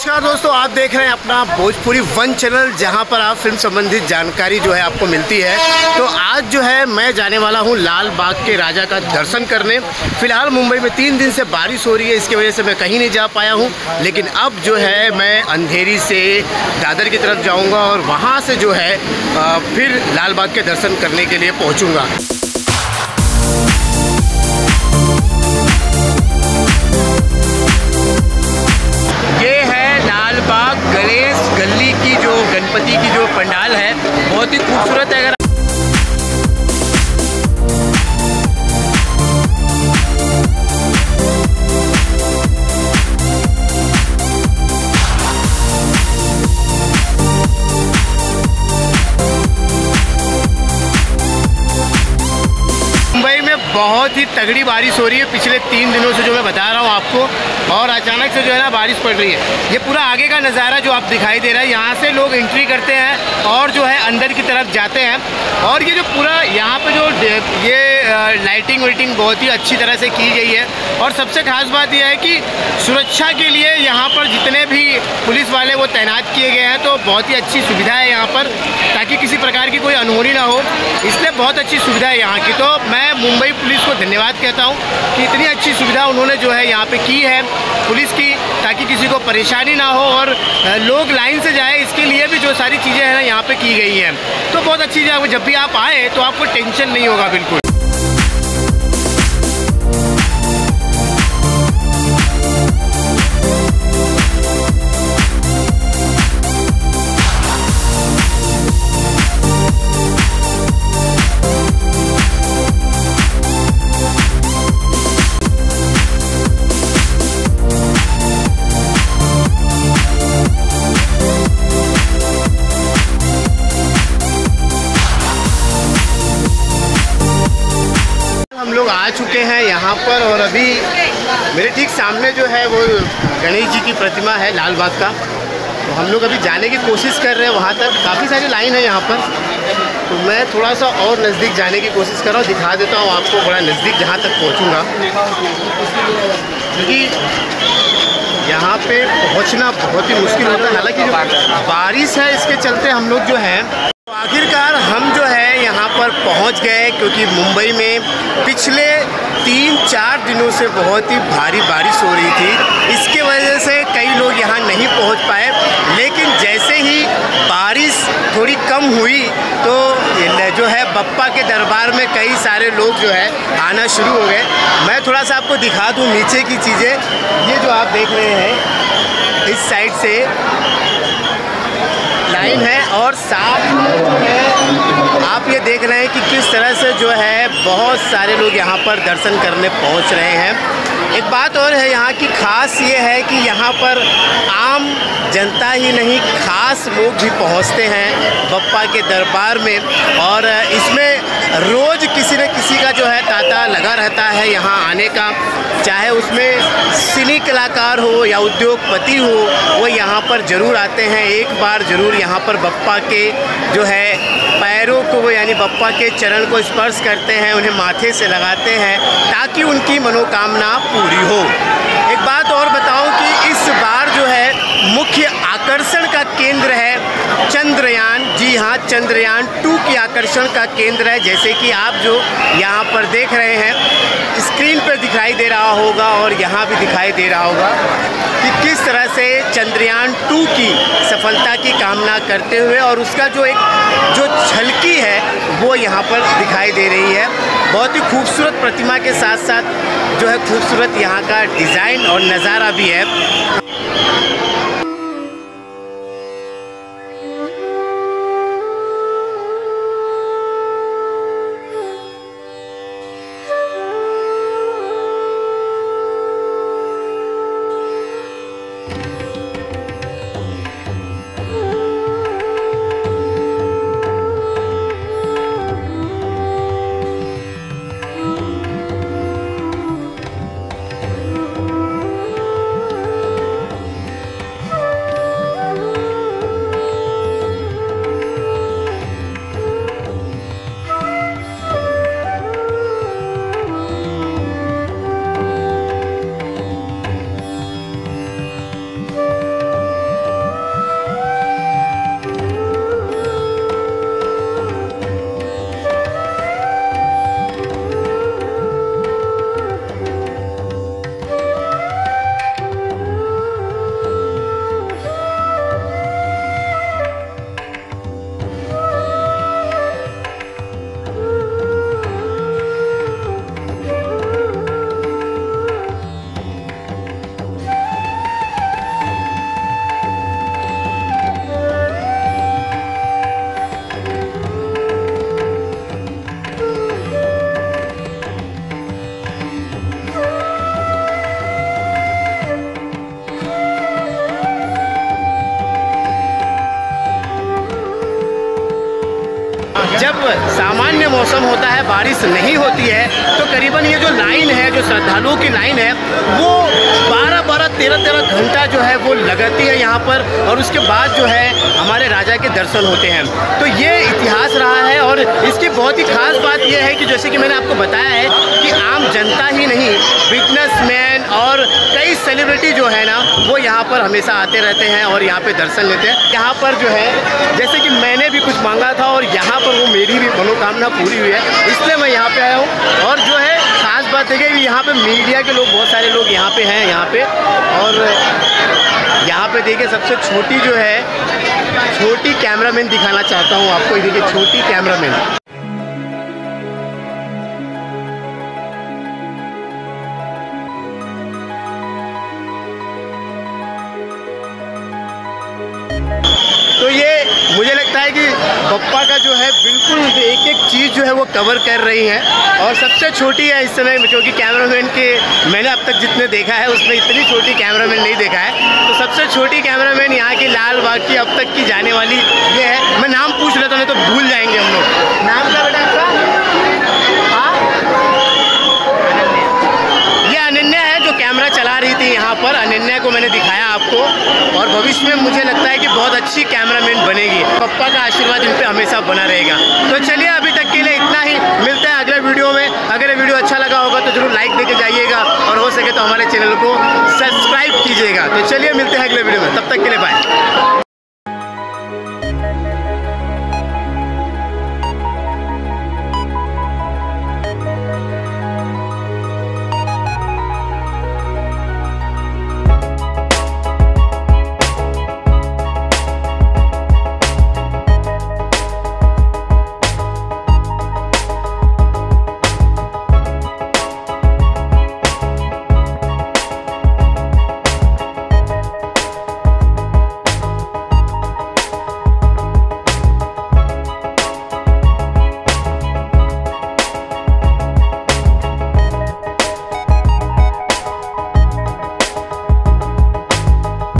नमस्कार दोस्तों, आप देख रहे हैं अपना भोजपुरी वन चैनल, जहाँ पर आप फ़िल्म संबंधित जानकारी जो है आपको मिलती है। तो आज जो है, मैं जाने वाला हूँ लाल बाग के राजा का दर्शन करने। फ़िलहाल मुंबई में तीन दिन से बारिश हो रही है, इसकी वजह से मैं कहीं नहीं जा पाया हूँ। लेकिन अब जो है, मैं अंधेरी से दादर की तरफ़ जाऊँगा और वहाँ से जो है फिर लाल बाग के दर्शन करने के लिए पहुँचूँगा। गणपति की जो पंडाल है बहुत ही खूबसूरत है। अगर बहुत ही तगड़ी बारिश हो रही है पिछले तीन दिनों से जो मैं बता रहा हूँ आपको। और अचानक से जो है ना बारिश पड़ रही है। ये पूरा आगे का नज़ारा जो आप दिखाई दे रहा है, यहाँ से लोग एंट्री करते हैं और जो है अंदर की तरफ़ जाते हैं। और ये जो पूरा यहाँ पर जो ये लाइटिंग वाइटिंग बहुत ही अच्छी तरह से की गई है। और सबसे खास बात यह है कि सुरक्षा के लिए यहाँ पर जितने भी पुलिस वाले वो तैनात किए गए हैं तो बहुत ही अच्छी सुविधा है यहाँ पर, ताकि किसी प्रकार की कोई अनहोनी ना हो। इसलिए बहुत अच्छी सुविधा है यहाँ की। तो मैं मुंबई पुलिस को धन्यवाद कहता हूँ कि इतनी अच्छी सुविधा उन्होंने जो है यहाँ पर की है पुलिस की, ताकि किसी को परेशानी ना हो और लोग लाइन से जाए, इसके लिए भी जो सारी चीज़ें हैं यहाँ पर की गई हैं। तो बहुत अच्छी जगह, जब भी आप आए तो आपको टेंशन नहीं होगा बिल्कुल। आ चुके हैं यहाँ पर और अभी मेरे ठीक सामने जो है वो गणेश जी की प्रतिमा है लाल बाग का। तो हम लोग अभी जाने की कोशिश कर रहे हैं वहाँ तक। काफ़ी सारी लाइन है यहाँ पर। तो मैं थोड़ा सा और नज़दीक जाने की कोशिश कर रहा हूँ। दिखा देता हूँ आपको बड़ा नज़दीक जहाँ तक पहुँचूँगा। क्योंकि यहाँ पे पहुँचना बहुत ही मुश्किल होता है। हालाँकि जो बारिश है, इसके चलते हम लोग जो है तो आखिरकार पर पहुँच गए क्योंकि मुंबई में पिछले तीन चार दिनों से बहुत ही भारी बारिश हो रही थी। इसके वजह से कई लोग यहाँ नहीं पहुँच पाए। लेकिन जैसे ही बारिश थोड़ी कम हुई तो जो है बप्पा के दरबार में कई सारे लोग जो है आना शुरू हो गए। मैं थोड़ा सा आपको दिखा दूँ नीचे की चीज़ें। ये जो आप देख रहे हैं, इस साइड से लाइन है और साफ़ आप ये देख रहे हैं कि किस तरह से जो है बहुत सारे लोग यहाँ पर दर्शन करने पहुँच रहे हैं। एक बात और है यहाँ की खास ये है कि यहाँ पर आम जनता ही नहीं, खास लोग भी पहुँचते हैं बप्पा के दरबार में। और इसमें रोज़ किसी न किसी का जो है तांता लगा रहता है यहाँ आने का। चाहे उसमें सिनी कलाकार हो या उद्योगपति हो, वो यहाँ पर ज़रूर आते हैं। एक बार ज़रूर यहाँ पर बप्पा के जो है पैरों को, यानी बप्पा के चरण को स्पर्श करते हैं, उन्हें माथे से लगाते हैं ताकि उनकी मनोकामना पूरी हो। एक बात और बताऊँ कि इस बार जो है मुख्य आकर्षण का केंद्र है चंद्रयान। जी हाँ चंद्रयान टू की आकर्षण का केंद्र है, जैसे कि आप जो यहाँ पर देख रहे हैं, स्क्रीन पर दिखाई दे रहा होगा और यहाँ भी दिखाई दे रहा होगा कि किस तरह से चंद्रयान टू की सफलता की कामना करते हुए और उसका जो एक, जो छलकी है, वो यहाँ पर दिखाई दे रही है। बहुत ही खूबसूरत प्रतिमा के साथ साथ जो है खूबसूरत यहाँ का डिज़ाइन और नज़ारा भी है। सामान्य मौसम होता है, बारिश नहीं होती है तो करीबन ये जो लाइन है, जो श्रद्धालुओं की लाइन है, वो बारह बारह, तेरह तेरह घंटा जो है वो लगाती है यहाँ पर, और उसके बाद जो है हमारे राजा के दर्शन होते हैं। तो ये इतिहास रहा है, और इसकी बहुत ही खास बात यह है कि जैसे कि मैंने आपको बताया है कि आम जनता ही नहीं बिजनेसमैन और कई सेलिब्रिटी जो है ना, वो यहाँ पर हमेशा आते रहते हैं और यहाँ पे दर्शन लेते हैं। यहाँ पर जो है, जैसे कि मैंने भी कुछ मांगा था और यहाँ पर वो मेरी भी मनोकामना पूरी हुई है, इसलिए मैं यहाँ पे आया हूँ। और जो है, खास बात है कि यहाँ पे मीडिया के लोग, बहुत सारे लोग यहाँ पे हैं यहाँ पे। और यहाँ पे देखिए, सबसे छोटी जो है, छोटी कैमरामैन दिखाना चाहता हूँ आपको। देखिए, छोटी कैमरामैन मुझे लगता है कि पप्पा का जो है बिल्कुल एक एक चीज़ जो है वो कवर कर रही है। और सबसे छोटी है इस समय क्योंकि कैमरामैन के मैंने अब तक जितने देखा है, उसमें इतनी छोटी कैमरामैन नहीं देखा है। तो सबसे छोटी कैमरामैन यहाँ की लाल बाग की अब तक की जाने वाली ये है। मैं नाम पूछ लेता हूँ तो भूल जाएँगे हम लोग। नाम क्या बेटा आपका हाँ ये अनन्या है जो कैमरा चला रही थी यहाँ पर अनन्या को मैंने दिखाया आपको और भविष्य में मुझे लगता है कि बहुत अच्छी कैमरामैन बनेगी। पप्पा का आशीर्वाद इन पर हमेशा बना रहेगा। तो चलिए अभी तक के लिए इतना ही। मिलते हैं अगले वीडियो में। अगर वीडियो अच्छा लगा होगा तो ज़रूर लाइक देके जाइएगा और हो सके तो हमारे चैनल को सब्सक्राइब कीजिएगा। तो चलिए मिलते हैं अगले वीडियो में। तब तक के लिए बाय